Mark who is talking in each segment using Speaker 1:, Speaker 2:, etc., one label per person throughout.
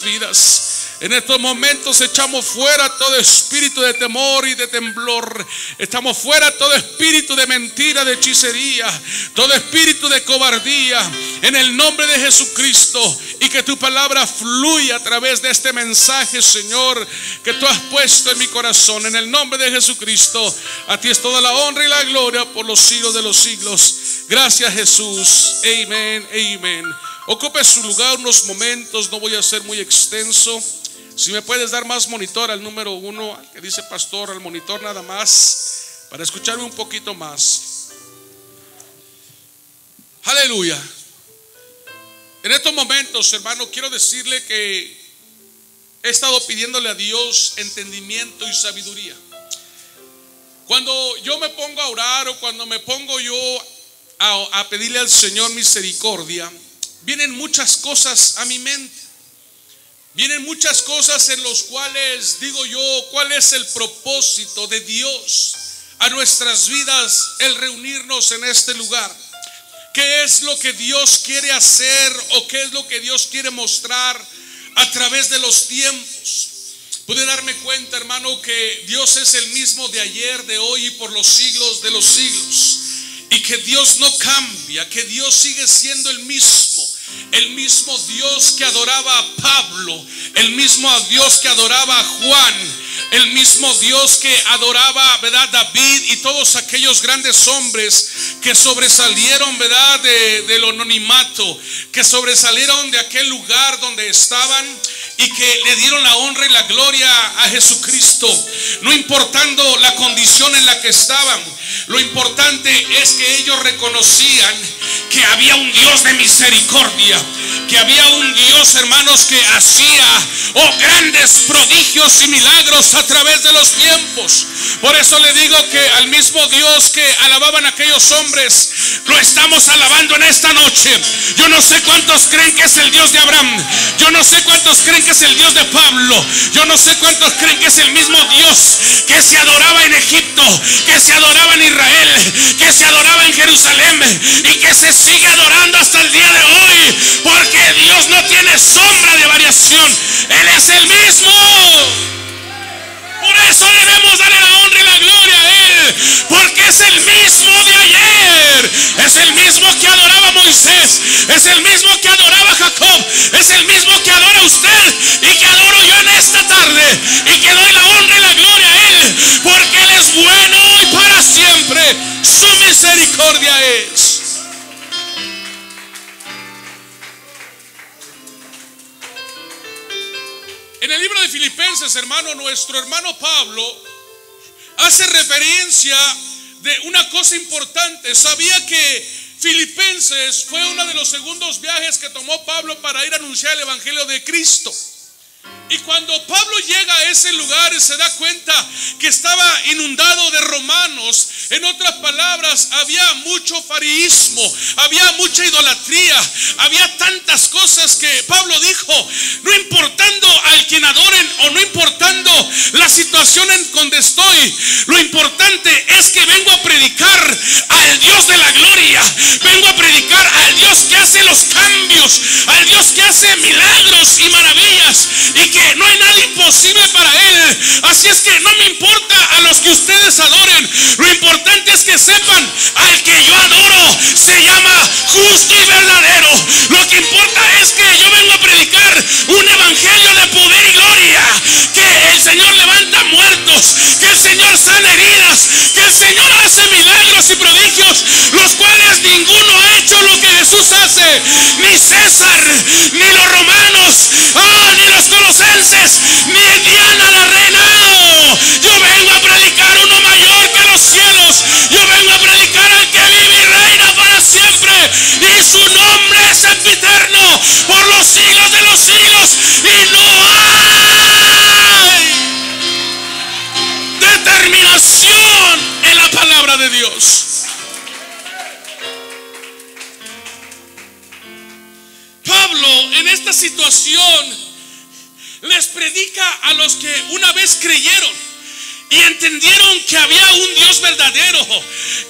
Speaker 1: vidas. En estos momentos echamos fuera todo espíritu de temor y de temblor. Estamos fuera todo espíritu de mentira, de hechicería, todo espíritu de cobardía. En el nombre de Jesucristo. Y que tu palabra fluya a través de este mensaje, Señor, que tú has puesto en mi corazón. En el nombre de Jesucristo. A ti es toda la honra y la gloria por los siglos de los siglos. Gracias Jesús. Amén. Amén. Ocupe su lugar unos momentos. No voy a ser muy extenso. Si me puedes dar más monitor al número uno, que dice pastor, al monitor nada más, para escucharme un poquito más. Aleluya. En estos momentos, hermano, quiero decirle que he estado pidiéndole a Dios entendimiento y sabiduría. Cuando yo me pongo a orar o cuando me pongo yo a, a pedirle al Señor misericordia, vienen muchas cosas a mi mente. Vienen muchas cosas en los cuales digo yo, ¿cuál es el propósito de Dios a nuestras vidas el reunirnos en este lugar? ¿Qué es lo que Dios quiere hacer o qué es lo que Dios quiere mostrar a través de los tiempos? Pude darme cuenta, hermano, que Dios es el mismo de ayer, de hoy y por los siglos de los siglos. Y que Dios no cambia, que Dios sigue siendo el mismo el mismo Dios que adoraba a Pablo, el mismo Dios que adoraba a Juan, el mismo Dios que adoraba, ¿verdad? David y todos aquellos grandes hombres que sobresalieron, ¿verdad? De, del anonimato, que sobresalieron de aquel lugar donde estaban y que le dieron la honra y la gloria a Jesucristo, no importando la condición en la que estaban. Lo importante es que ellos reconocían que había un Dios de misericordia, que había un Dios, hermanos, que hacía oh, grandes prodigios y milagros a través de los tiempos. Por eso le digo que al mismo Dios que alababan aquellos hombres, lo estamos alabando en esta noche. Yo no sé cuántos creen que es el Dios de Abraham. Yo no sé creen que es el Dios de Pablo. Yo no sé cuántos creen que es el mismo Dios que se adoraba en Egipto, que se adoraba en Israel, que se adoraba en Jerusalén y que se sigue adorando hasta el día de hoy. Porque Dios no tiene sombra de variación. Él es el mismo. Por eso debemos darle la honra y la gloria a Él. Porque es el mismo de ayer. Es el mismo que adoraba a Moisés. Es el mismo que adoraba a Jacob. Es el mismo a usted. Y que adoro yo en esta tarde. Y que doy la honra y la gloria a Él. Porque Él es bueno y para siempre. Su misericordia es. En el libro de Filipenses, hermano, nuestro hermano Pablo hace referencia de una cosa importante. Sabía que Filipenses fue uno de los segundos viajes que tomó Pablo para ir a anunciar el Evangelio de Cristo. Y cuando Pablo llega a ese lugar se da cuenta que estaba inundado de romanos. En otras palabras, había mucho fariismo, había mucha idolatría, había tantas cosas que Pablo dijo, no importando al quien adoren o no importando la situación en donde estoy, lo importante es que vengo hace milagros y maravillas y que no hay nada imposible para Él. Así es que no me importa a los que ustedes adoren. Lo importante es que sepan al que yo adoro se llama justo y verdadero. Lo que importa es que yo vengo a predicar un evangelio de poder y gloria. Que el Señor levanta muertos, que el Señor sana heridas, que el Señor hace milagros y prodigios, los cuales ninguno ha hecho lo que Jesús hace. Ni César, esta situación les predica a los que una vez creyeron y entendieron que había un Dios verdadero,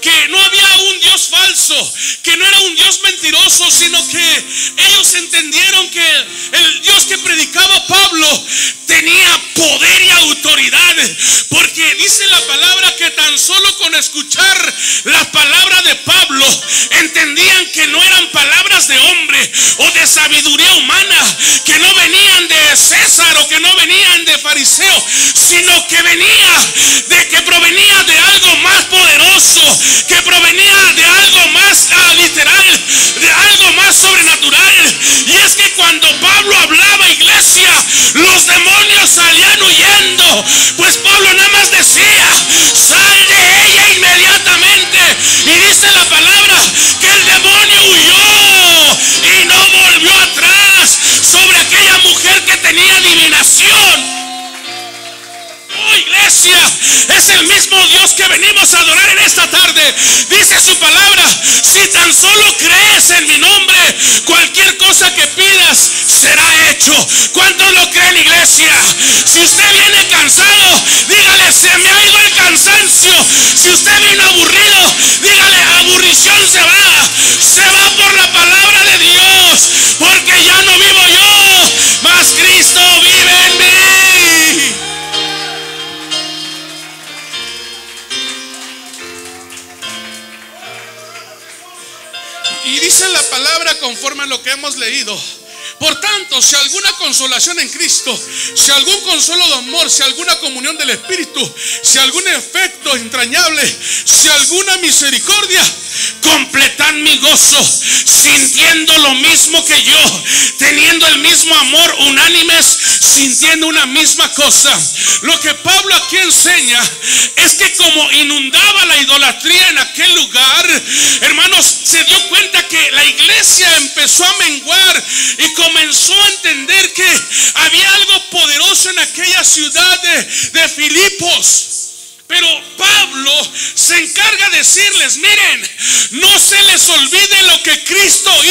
Speaker 1: que no había un Dios falso, que no era un Dios mentiroso, sino que ellos entendieron que el Dios que predicaba Pablo tenía poder y autoridad, porque dice la palabra que tan solo con escuchar la palabra de sabiduría humana, que no venían de César o que no venían de fariseo, sino que venía de que provenía de algo más poderoso, que provenía de venimos a adorar en esta tarde. Dice su palabra, si tan solo crees en mi nombre, cualquier cosa que pidas será hecho. ¿Cuántos lo creen, iglesia? Si usted viene cansado, dígale, se me ha ido el cansancio. Si usted viene dice la palabra conforme a lo que hemos leído. Por tanto, si alguna consolación en Cristo, si algún consuelo de amor, si alguna comunión del Espíritu, si algún efecto entrañable, si alguna misericordia, completad mi gozo, sintiendo lo mismo que yo, teniendo el mismo amor, unánimes, sintiendo una misma cosa. Lo que Pablo aquí enseña es que como inundaba la idolatría en aquel lugar, hermanos, se dio cuenta que la iglesia empezó a menguar y comenzó a entender que había algo poderoso en aquella ciudad de, Filipos. Pero Pablo se encarga de decirles, miren, no se les olvide lo que Cristo